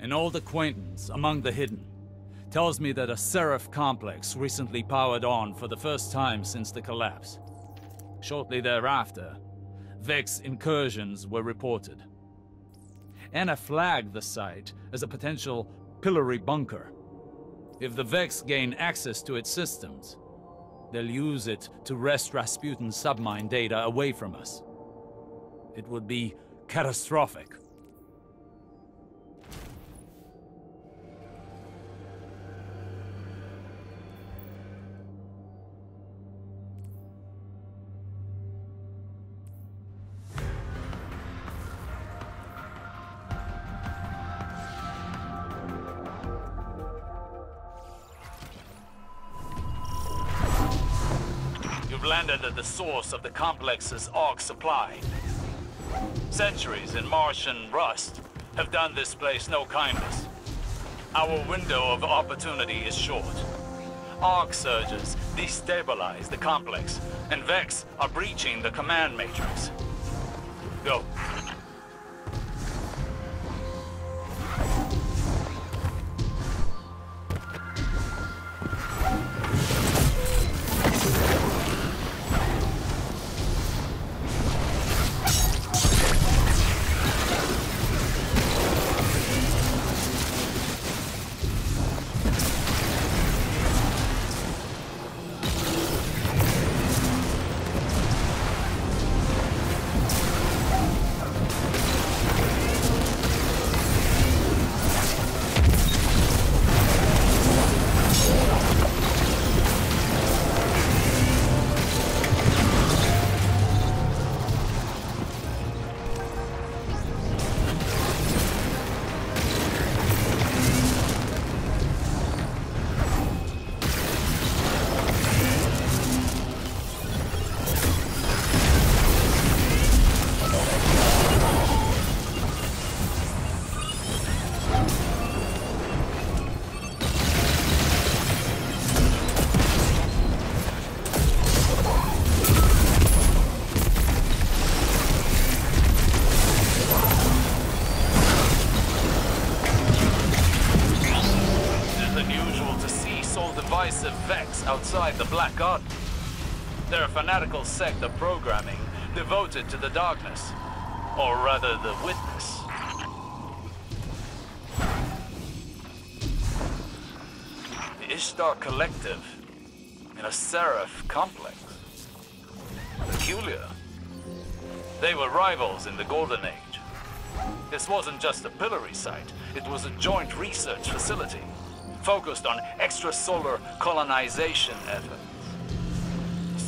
An old acquaintance among the hidden tells me that a Seraph complex recently powered on for the first time since the collapse. Shortly thereafter, Vex incursions were reported. Ana flagged the site as a potential pillory bunker. If the Vex gain access to its systems, they'll use it to wrest Rasputin's submind data away from us. It would be catastrophic. Landed at the source of the complex's AUG supply. Centuries in Martian rust have done this place no kindness. Our window of opportunity is short. ARC surges destabilize the complex, and Vex are breaching the command matrix. Go. They're a fanatical sect of programming devoted to the darkness. Or rather, the witness. The Ishtar Collective in a Seraph complex. Peculiar. They were rivals in the Golden Age. This wasn't just a pillory site, it was a joint research facility focused on extrasolar colonization efforts.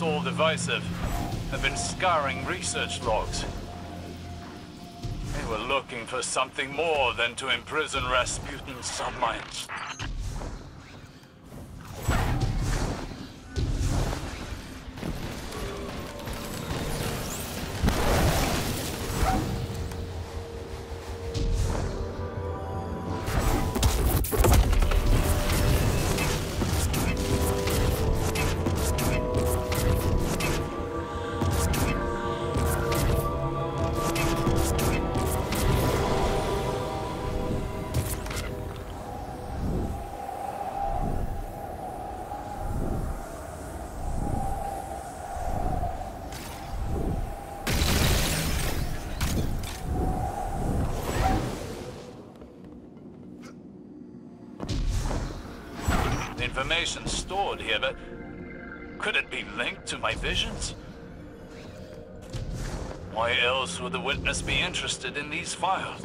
Sol Divisive have been scouring research logs. They were looking for something more than to imprison Rasputin's subminds. Information stored here, but could it be linked to my visions? Why else would the witness be interested in these files?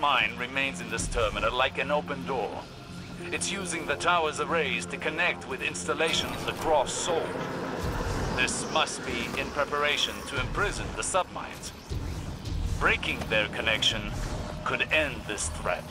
Mine remains in this terminal like an open door. It's using the tower's arrays to connect with installations across Sol. This must be in preparation to imprison the subminds. Breaking their connection could end this threat.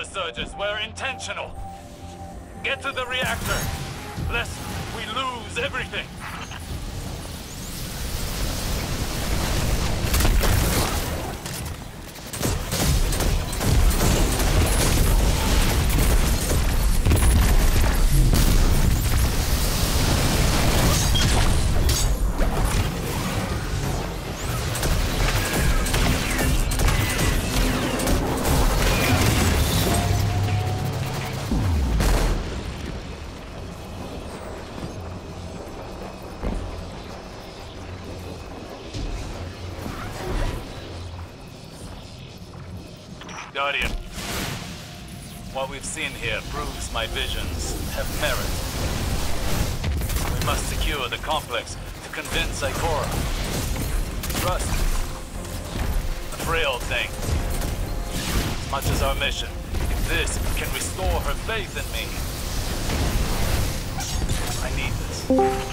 Power surges were intentional. Get to the reactor, lest we lose everything. My visions have merit. We must secure the complex to convince Ikora. Trust a frail thing. As much as our mission, if this can restore her faith in me, I need this.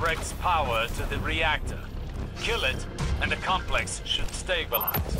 Mine directs power to the reactor. Kill it, and the complex should stabilize.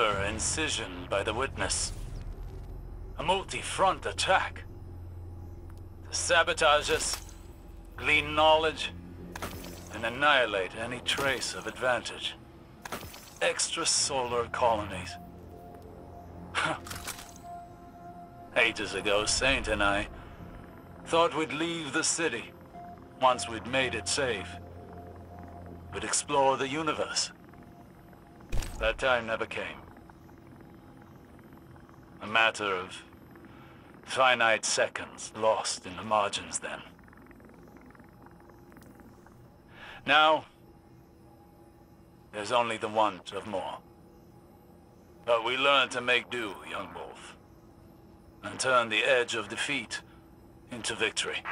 Incision by the witness. A multi-front attack. To sabotage us, glean knowledge, and annihilate any trace of advantage. Extrasolar colonies. Ages ago, Saint and I thought we'd leave the city once we'd made it safe. We'd explore the universe. That time never came. A matter of finite seconds lost in the margins then. Now, there's only the want of more. But we learn to make do, young wolf. And turn the edge of defeat into victory.